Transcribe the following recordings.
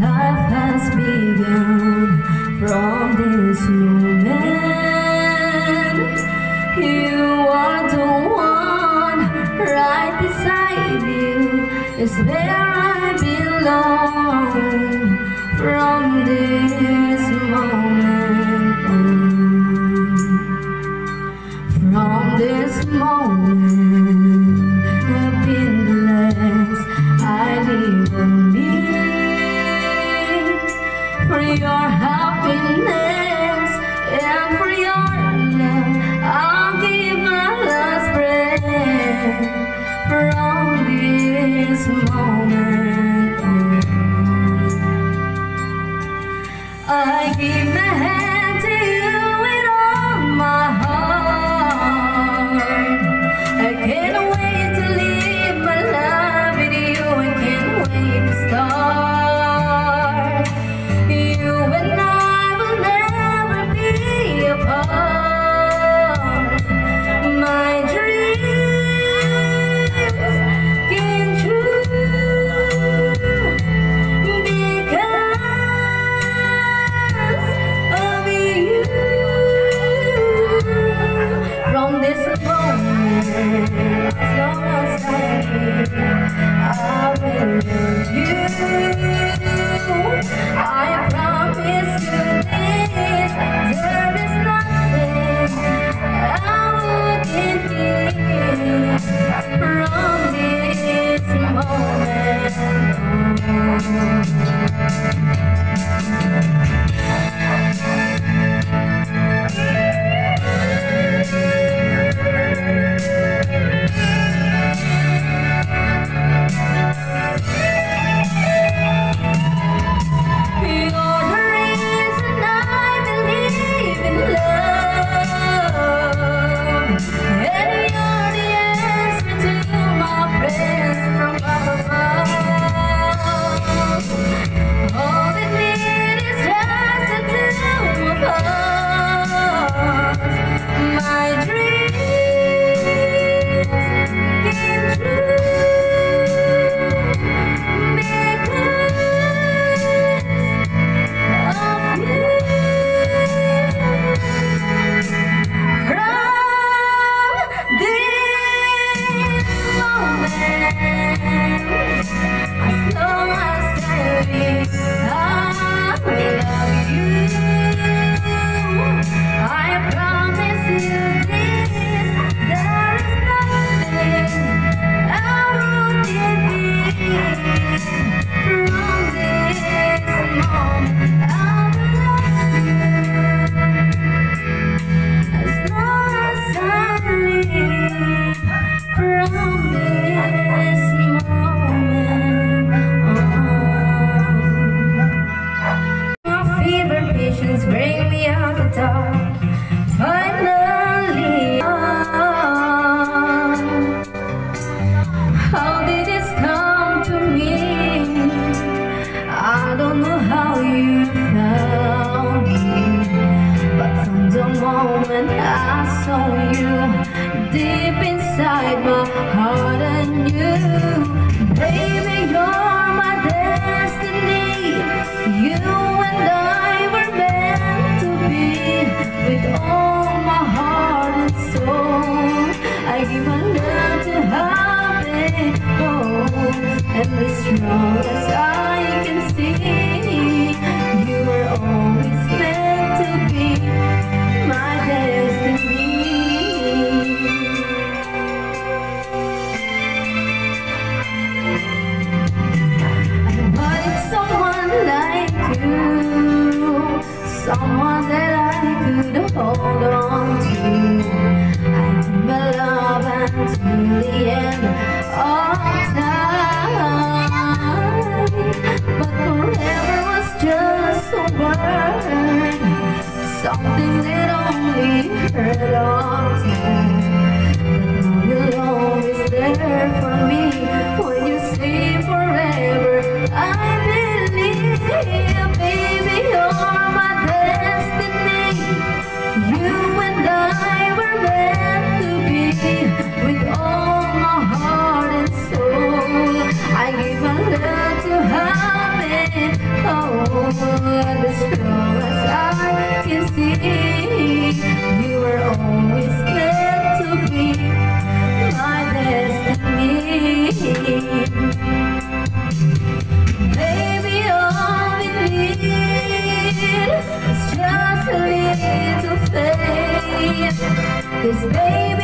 Life has begun from this moment. You are the one right beside you is belong. From this moment on, from this moment, I've. I me for your happiness and for your love. I'll give my last breath from this moment as long as I live, I will love you. You, deep inside my heart I knew, baby, you're my destiny. You and I were meant to be, with all my heart and soul. I give my love to happen, oh, and as strong as I that I could hold on to. I give my love until the end of time, but forever was just a word, something that only heard of time. But you're always there for me and as strong as I can see. You were always meant to be my destiny. Baby, all we need is just a little baby,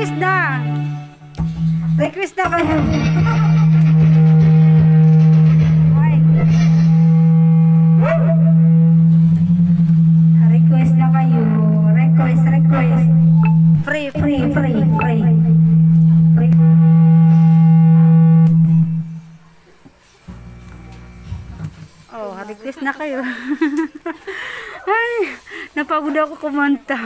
request na. Request na kayo. Ligtas na kayo. Ay, napagod ako kumanta.